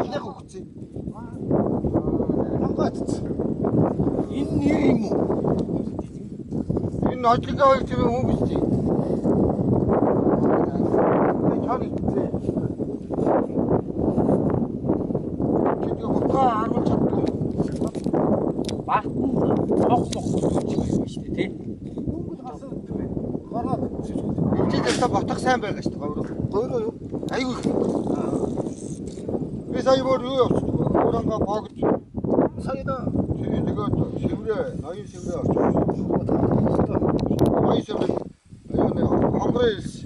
алныг өгцөө. Хамгаатц. Энэ нэр юм уу? Энэ нотлог хоёр тийм хүн биш тийм. Чар ихтэй. Чидээ хутга харуул чадгүй. Баг мох мох юм шүү дээ тийм. Мөнгөд хасан гэдэг бай. Хороо. Өвчтэй та ботох сайн байгаа шүү дээ. Өөрөө юу? Айгүй их. Аа. 사이버를 오랑가 바그사이다 제가 세브레 나이 세브레 나이 세브레 아이오네 황그레스